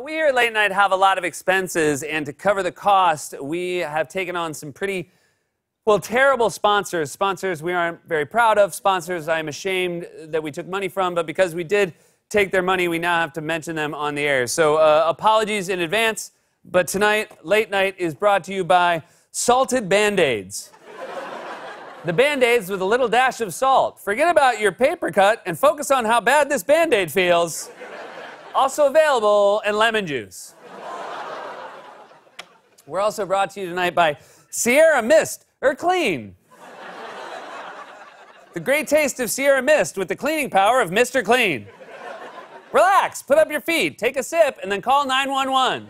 We here at Late Night have a lot of expenses, and to cover the cost, we have taken on some pretty, well, terrible sponsors. Sponsors we aren't very proud of, sponsors I'm ashamed that we took money from, but because we did take their money, we now have to mention them on the air. So uh, apologies in advance, but tonight, Late Night is brought to you by Salted Band Aids. the Band Aids with a little dash of salt. Forget about your paper cut and focus on how bad this Band Aid feels. Also available in lemon juice. We're also brought to you tonight by Sierra Mist or Clean. The great taste of Sierra Mist with the cleaning power of Mr. Clean. Relax, put up your feet, take a sip, and then call 911.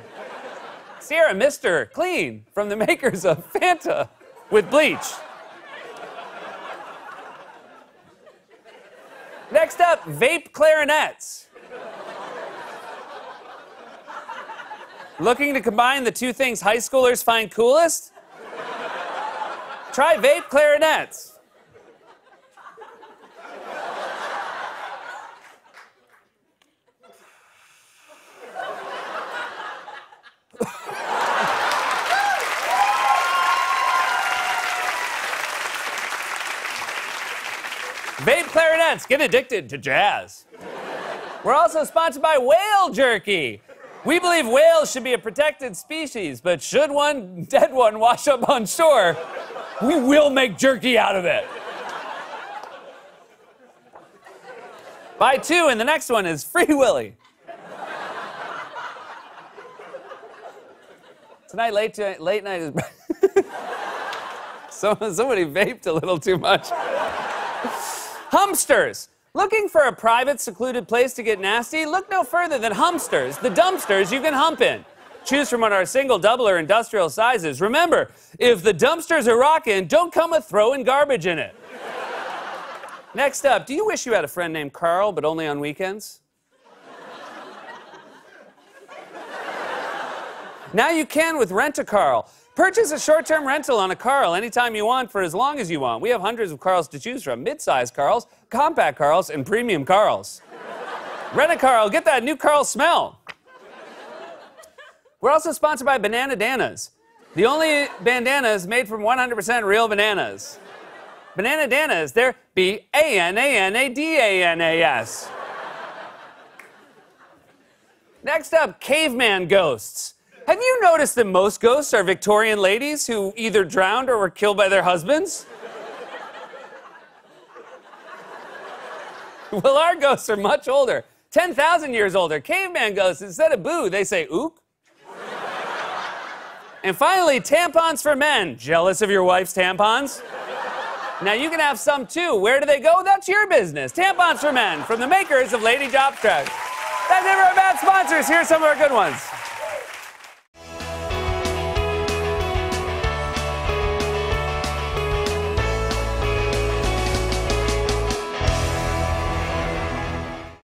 Sierra Mr. Clean from the makers of Fanta with bleach. Next up, vape clarinets. Looking to combine the two things high schoolers find coolest? Try vape clarinets. Vape clarinets, get addicted to jazz. We're also sponsored by Whale Jerky. We believe whales should be a protected species, but should one dead one wash up on shore, we will make jerky out of it. Buy two, and the next one is Free Willy. Tonight, late, late night is. somebody vaped a little too much. Humpsters. Looking for a private, secluded place to get nasty? Look no further than Humpsters, the dumpsters you can hump in. Choose from one of our single, double, or industrial sizes. Remember, if the dumpsters are rocking, don't come with throwing garbage in it. Next up, do you wish you had a friend named Carl, but only on weekends? Now you can with Rent a Carl. Purchase a short-term rental on a Carl anytime you want for as long as you want. We have hundreds of Carls to choose from. Mid-size Carls, compact Carls, and premium Carls. Rent a Carl, get that new Carl smell. We're also sponsored by Banana Danas. The only bandanas made from 100% real bananas. Banana Danas, they're B-A-N-A-N-A-D-A-N-A-S. Next up, caveman ghosts. Have you noticed that most ghosts are Victorian ladies who either drowned or were killed by their husbands? well, our ghosts are much older 10,000 years older. Caveman ghosts, instead of boo, they say ook. and finally, tampons for men. Jealous of your wife's tampons? Now, you can have some too. Where do they go? That's your business. Tampons for men from the makers of Lady Job Jobstrap. That's it for our bad sponsors. Here's some of our good ones.